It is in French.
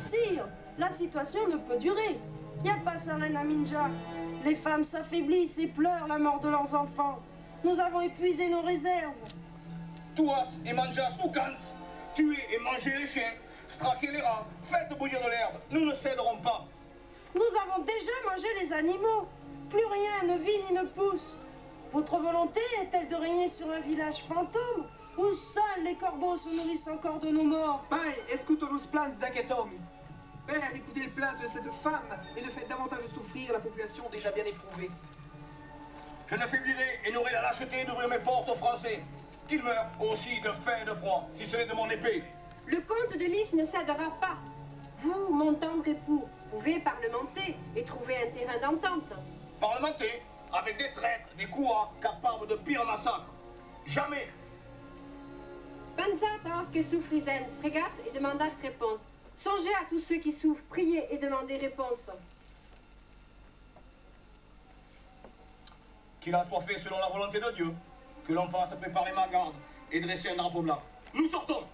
Sire, la situation ne peut durer. Y a pas ça, Reine Minja. Les femmes s'affaiblissent et pleurent la mort de leurs enfants. Nous avons épuisé nos réserves. Toi et canse. Tuer et manger les chiens, straquer les rats, faites bouillir de l'herbe. Nous ne céderons pas. Nous avons déjà mangé les animaux. Plus rien ne vit ni ne pousse. Votre volonté est-elle de régner sur un village fantôme où seuls les corbeaux se nourrissent encore de nos morts? Pai, escuto los plans d'aquest homme. Père, écoutez les plaintes de cette femme et ne faites davantage souffrir la population déjà bien éprouvée. Je n'affaiblirai et n'aurai la lâcheté d'ouvrir mes portes aux Français. Qu'ils meurent aussi de faim et de froid, si ce n'est de mon épée. Le comte de Lys ne cédera pas. Vous, mon tendre époux, pouvez parlementer et trouver un terrain d'entente. Parlementer, avec des traîtres, des courants capables de pire massacres. Jamais Pensat que souffrisen, pregat et demandat réponse. Songez à tous ceux qui souffrent, priez et demandez réponse. Qu'il en soit fait selon la volonté de Dieu. Que l'on fasse préparer ma garde et dresser un drapeau blanc. Nous sortons